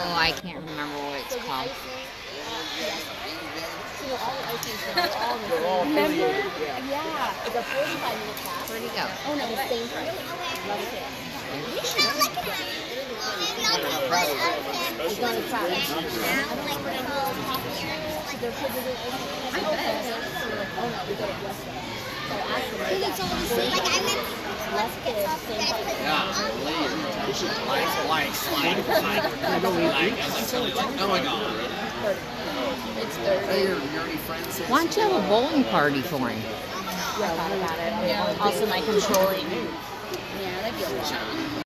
Oh, I can't remember what it's called. Remember? Yeah. It's a 45 minute class. Where'd he go? Oh no, the same price. Love it. Doing open. Oh no, we got it. So always like I meant same price. Yeah, like, like, slide, slide, like, oh my god. It's 30. Hey, your nerdy friends. Why don't you have a bowling party for him? Yeah, I thought about it. Also, my controlling. Yeah, that'd be a lot.